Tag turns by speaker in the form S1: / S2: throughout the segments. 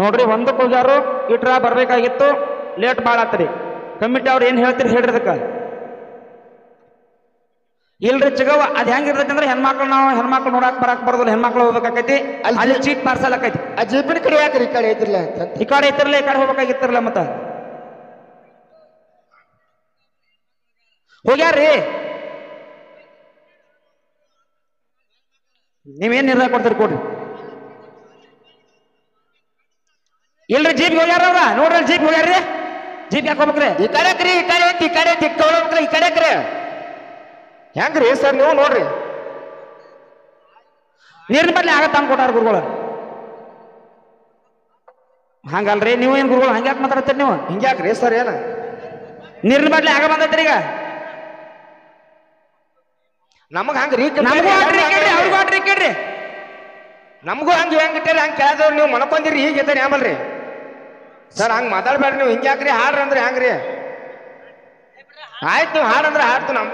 S1: ನೋಡ್ರಿ ಒಂದು ಪೂಜಾರು ಇಟ್ರ ಬರ್ಬೇಕಾಗಿತ್ತು. ಲೇಟ್ ಭಾಳ ಆತ್ರಿ. ಕಮಿಟಿ ಅವ್ರು ಏನು ಹೇಳ್ತೀರಿ ಹೇಳ್ರಿ ಅದಕ್ಕೆ. ಇಲ್ರಿ ಚಿಗವ ಅದ್ ಹೆಂಗಿರ್ತೈತಿ ಅಂದ್ರೆ ಹೆಣ್ಮಕ್ಳು ನಾವು ಹೆಣ್ಮಕ್ಳು ನೋಡಕ್ ಬರಕ್ ಬರೋದಿಲ್ಲ ಹೆಣ್ಮಕ್ಳು ಹೋಗ್ಬೇಕಾಕೈತಿ.
S2: ಅಲ್ಲಿ
S1: ಚೀಟ್ ಪಾರ್ಸಲ್ ಆಕೈತಿ.
S2: ಆ ಜೀಪಿನ ಕಡೆ ಯಾಕ್ರಿ ಈ ಕಡೆ ಐತಿರ್ಲ
S1: ಈ ಕಡೆ ಐತಿರ್ಲ ಈ ಕಡೆ ಹೋಗ್ಬೇಕಾಗಿತ್ತಿರಲ್ಲ ಮತ್ತ? ಹೋಗ್ಯಾರ್ರಿ. ನೀವೇನ್ ನಿರ್ಣಯ ಕೊಡ್ತೀರಿ ಕೊಡ್ರಿ. ಇಲ್ರಿ ಜೀಪ್ ಹೋಗ್ಯಾರ ಅವ್ರ? ನೋಡ್ರಿ ಜೀಪ್ ಹೋಗ್ಯಾರ್ರಿ. ಜೀಪ್ ಯಾಕೆ ಈ
S2: ಈ ಕಡೆಕ್ರಿ ಈ ಕಡೆ ಐತಿ ಈ ಕಡೆ ಐತಿ ತೊಗೊಳ್ಬೇಕ್ರಿ ಈ ಕಡೆಕ್ರಿ ಹೆಂಗ್ರಿ ಸರ್ ನೀವು ನೋಡ್ರಿ?
S1: ನೀರಿನ ಬದಲಿ ಆಗ ತಂದು ಕೊಟ್ಟಾರ ಗುರುಗಳು. ಹಂಗಲ್ರಿ ನೀವು ಏನು ಗುರುಗಳು ಹಂಗ್ಯಾಕೆ ಮಾತಾಡ್ತೀರಿ ನೀವು?
S2: ಹಿಂಗ್ಯಾಕ್ರಿ ಸರ್ ಏನ?
S1: ನೀರಿನ ಬದ್ಲಿ ಆಗ ಬಂದೈತ್ರಿ ಈಗ.
S2: ನಮಗ್ ಹಂಗ್ರಿ
S1: ನಮಗೂ ಆಟ್ರಿ ಕೇಳ್ರಿ ಅವ್ರಿಗೂ ಆಟ್ರಿ ಕೇಳ್ರಿ.
S2: ನಮಗೂ ಹಂಗ ಹೆಂಗ್ ಇಟ್ಟಾರಿ ಹಂಗ ಕೇಳಿದವ್ರು ನೀವು ಮನಕೊಂದಿರಿ ಈಗ ಆಮೇಲೆ ಆಮಲ್ರಿ. ಸರ್ ಹಂಗ ಮಾತಾಡ್ಬೇಡ್ರಿ ನೀವು. ಹಿಂಗ್ಯಾಕ್ರಿ ಹಾಡ್ರಿ ಅಂದ್ರೆ ಹೆಂಗ್ರಿ ಆಯ್ತು ನೀವು ಹಾಡಂದ್ರೆ ಹಾಡ್ತು ನಮ್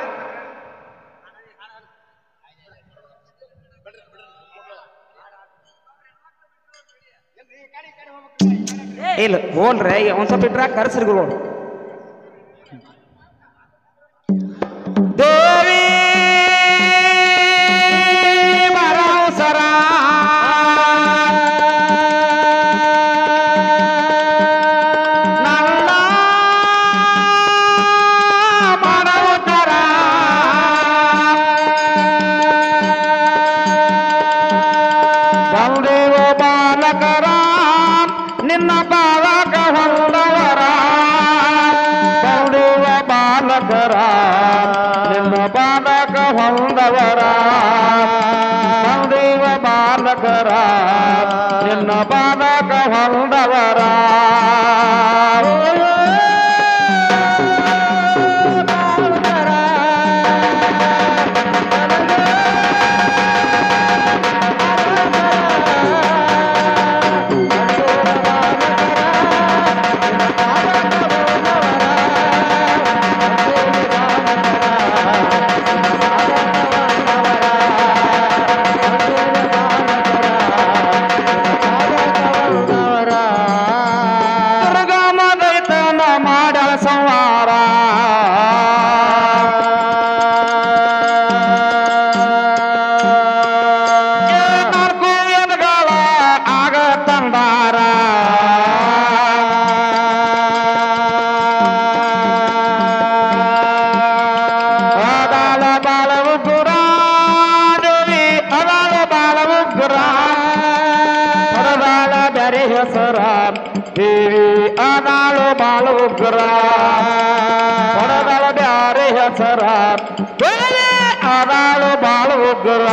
S1: ಇಲ್ಲ ಹೋಲ್ರಿ ಒಂದ್ ಸ್ವಲ್ಪ ಇಟ್ರ ಕರ್ಸ್ರಿ ಗುರುಗಳು ನಿನ್ನ ಬಾಲಕ ಹೊಂದವರ. ಬಂದೇವ ಬಾಲಕರ. ನಿನ್ನ ಬಾಲಕ ಹೊಂದವರ ಬಂದೇವ ಬಾಲಕರ. ನಿನ್ನ ಬಾಲಕ ಹೊಂದವರ. ಹೆಸರ ದೇವಿ ಅದಾಳು ಬಾಳ ಉಗ್ರ ಹೊರದಾಳ ಬ್ಯಾರೆ ಹೆಸರ ದೇವಿ ಅದಾಳು ಬಾಳ ಉಗ್ರ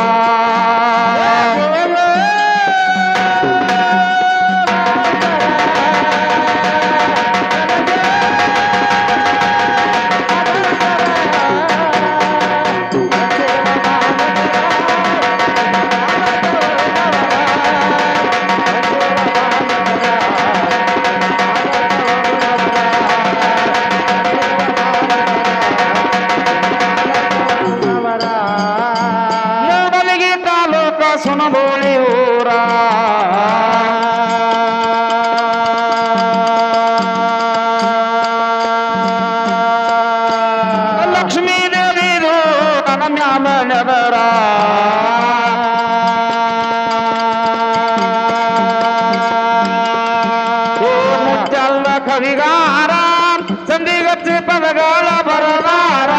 S1: ಪದಗಳ ಬರದಾರ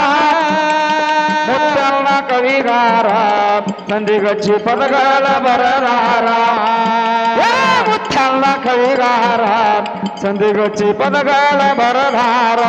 S1: ಮುಚ್ಚಲ್ಲ ಕವಿಗಾರ ಸಂದಿಗಚ್ಚಿ ಪದಗಳ ಬರದಾರ ಮುತ್ತಣ್ಣ ಕವಿಗಾರ ಸಂದಿಗಚ್ಚಿ ಪದಗಳ ಬರದಾರ